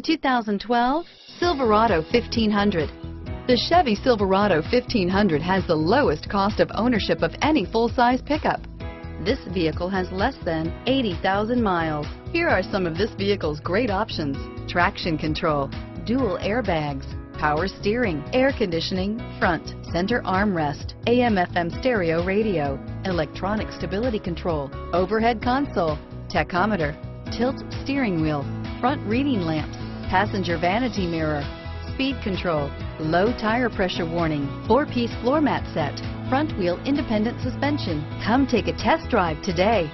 2012 Silverado 1500. The Chevy Silverado 1500 has the lowest cost of ownership of any full-size pickup. This vehicle has less than 80,000 miles. Here are some of this vehicle's great options. Traction control, dual airbags, power steering, air conditioning, front, center armrest, AM FM stereo radio, electronic stability control, overhead console, tachometer, tilt steering wheel, front reading lamps, passenger vanity mirror, speed control, low tire pressure warning, four-piece floor mat set, front wheel independent suspension. Come take a test drive today.